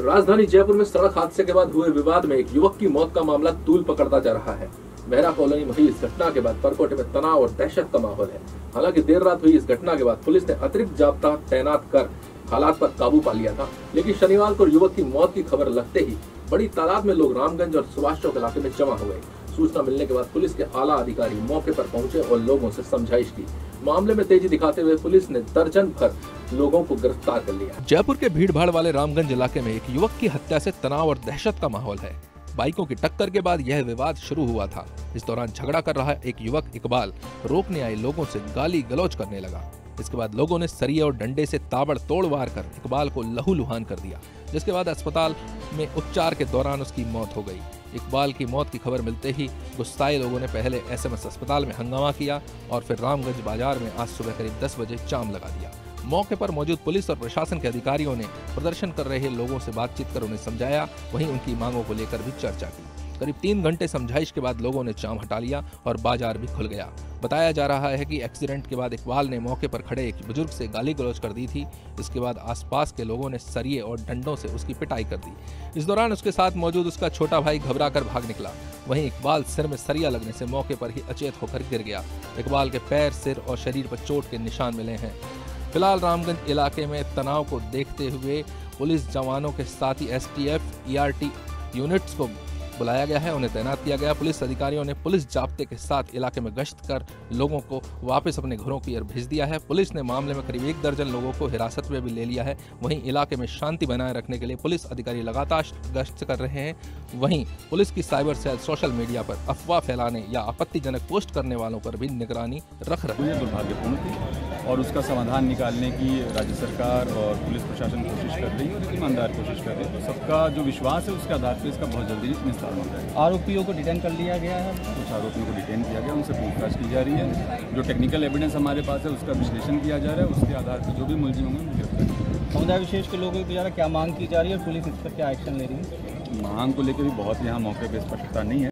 राजधानी जयपुर में सड़क हादसे के बाद हुए विवाद में एक युवक की मौत का मामला तूल पकड़ता जा रहा है। मेहरा कॉलोनी में हुई इस घटना के बाद परकोटे में तनाव और दहशत का माहौल है। हालाँकि देर रात हुई इस घटना के बाद पुलिस ने अतिरिक्त जाब्ता, तैनात कर हालात पर काबू पा लिया था। लेकिन शनिवार को युवक की मौत की खबर लगते ही बड़ी तादाद में लोग रामगंज और सुभाष चौक इलाके में जमा हो गए सूचना मिलने के बाद पुलिस के आला अधिकारी मौके पर पहुँचे और लोगों से समझाइश की। मामले में तेज़ी दिखाते हुए पुलिस ने दर्जन भर लोगों को गिरफ़्तार कर लिया। जयपुर के भीड़ भाड़ वाले रामगंज इलाके में एक युवक की हत्या से तनाव और दहशत का माहौल है। बाइकों की टक्कर के बाद यह विवाद शुरू हुआ था। इस दौरान झगड़ा कर रहा एक युवक इकबाल रोकने आए लोगों से गाली गलौज करने लगा। इसके बाद लोगों ने सरिये और डंडे से ताबड़ तोड़ वार कर इकबाल को लहूलुहान कर दिया, जिसके बाद अस्पताल में उपचार के दौरान उसकी मौत हो गई। इकबाल की मौत की खबर मिलते ही गुस्साए लोगों ने पहले एसएमएस अस्पताल में हंगामा किया और फिर रामगंज बाज़ार में आज सुबह करीब 10 बजे जाम लगा दिया। मौके पर मौजूद पुलिस और प्रशासन के अधिकारियों ने प्रदर्शन कर रहे लोगों से बातचीत कर उन्हें समझाया। वहीं उनकी मांगों को लेकर भी चर्चा की। करीब तीन घंटे समझाइश के बाद लोगों ने जाम हटा लिया और बाज़ार भी खुल गया। बताया जा रहा है कि एक्सीडेंट के बाद इकबाल ने मौके पर खड़े एक बुज़ुर्ग से गाली गलौज कर दी थी। इसके बाद आसपास के लोगों ने सरिये और डंडों से उसकी पिटाई कर दी। इस दौरान उसके साथ मौजूद उसका छोटा भाई घबरा कर भाग निकला। वहीं इकबाल सिर में सरिया लगने से मौके पर ही अचेत होकर गिर गया। इकबाल के पैर, सिर और शरीर पर चोट के निशान मिले हैं। फ़िलहाल रामगंज इलाके में तनाव को देखते हुए पुलिस जवानों के साथ ही एस टी यूनिट्स को बुलाया गया है, उन्हें तैनात किया गया। पुलिस अधिकारियों ने पुलिस जाब्ते के साथ इलाके में गश्त कर लोगों को वापस अपने घरों की ओर भेज दिया है। पुलिस ने मामले में करीब एक दर्जन लोगों को हिरासत में भी ले लिया है। वहीं इलाके में शांति बनाए रखने के लिए पुलिस अधिकारी लगातार गश्त कर रहे हैं। वहीं पुलिस की साइबर सेल सोशल मीडिया पर अफवाह फैलाने या आपत्तिजनक पोस्ट करने वालों पर भी निगरानी रख रहे हैं। दुर्भाग्यपूर्ण थी और उसका समाधान निकालने की राज्य सरकार और पुलिस प्रशासन कोशिश कर रही है, और ईमानदार कोशिश कर रही है। तो सबका जो विश्वास है, उसके आधार पर इसका बहुत जल्दी आरोपियों को डिटेन कर लिया गया है। कुछ आरोपियों को डिटेन किया गया उनसे पूछताछ की जा रही है। जो टेक्निकल एविडेंस हमारे पास है उसका विश्लेषण किया जा रहा है। उसके आधार पर जो भी मुलजिम होंगे समुदाय विशेष के लोगों की द्वारा क्या मांग की जा रही है और पुलिस इस पर क्या एक्शन ले रही है? मांग को लेकर भी बहुत यहाँ मौके पर स्पष्टता नहीं है।